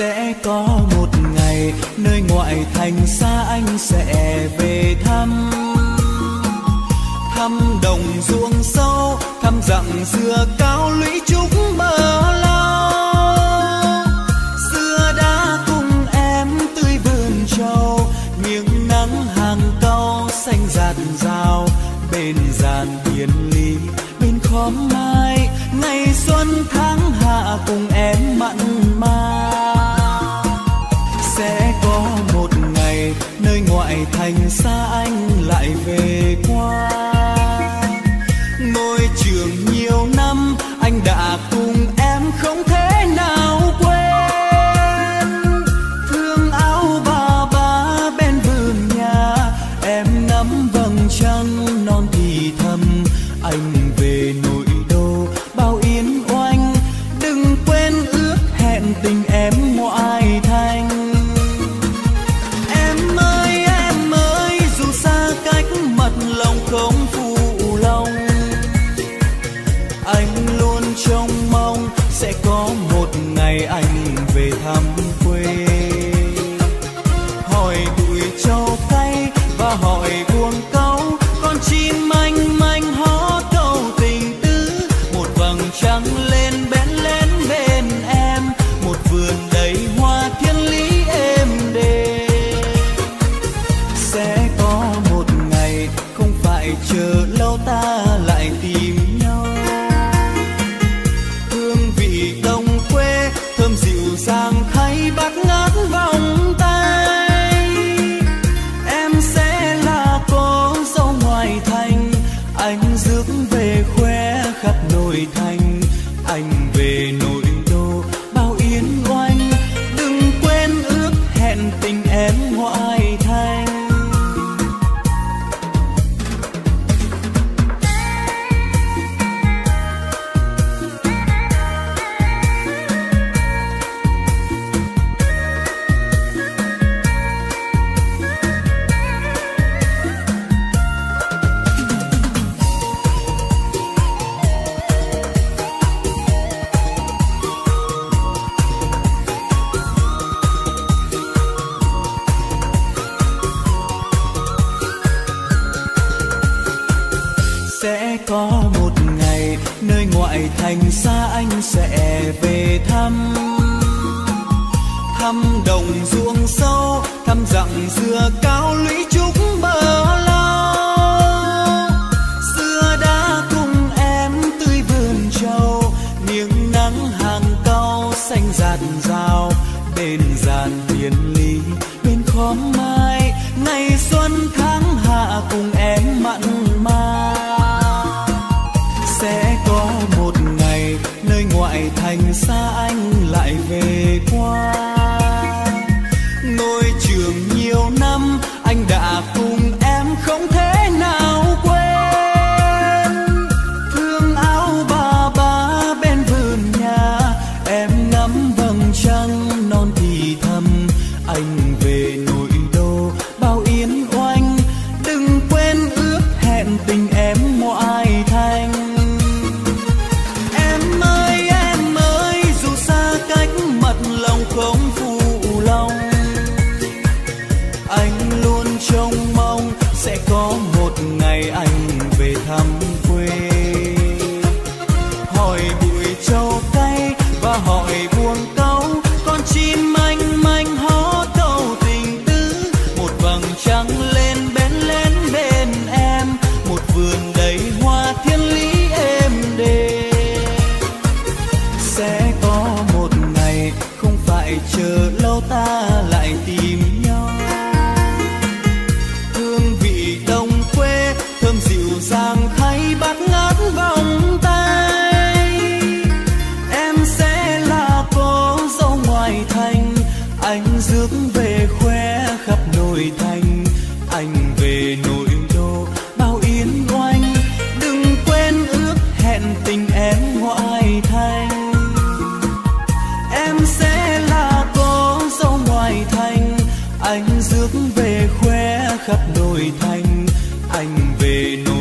sẽ có một ngày nơi ngoại thành xa anh sẽ về thăm. Thăm đồng ruộng sâu, thăm dặm dừa cao lũy trúc bờ lao xưa đã cùng em tươi vườn trâu miếng nắng hàng cau xanh rạt rào. Bên giàn hiền ly bên khóm mai, ngày xuân tháng hạ cùng em mặn mà sẽ có một ngày nơi ngoại thành xa anh lại về qua. Ngôi trường nhiều năm anh đã nơi ngoại thành xa anh sẽ về thăm. Thăm đồng ruộng sâu, thăm dặm dừa cao lũy trúc bờ lao xưa đã cùng em tươi vườn trầu, miếng nắng hàng cau xanh rạt rào. Bên giàn hiền lý, bên khóm mai, ngày xuân tháng hạ cùng em thành xa không chờ lâu ta lại tìm nhau. Hương vị đồng quê, thơm dịu dàng thay bát ngát vòng tay. Em sẽ là cô dâu ngoài thành, anh rước về anh rước về khoe khắp nội thành anh về nội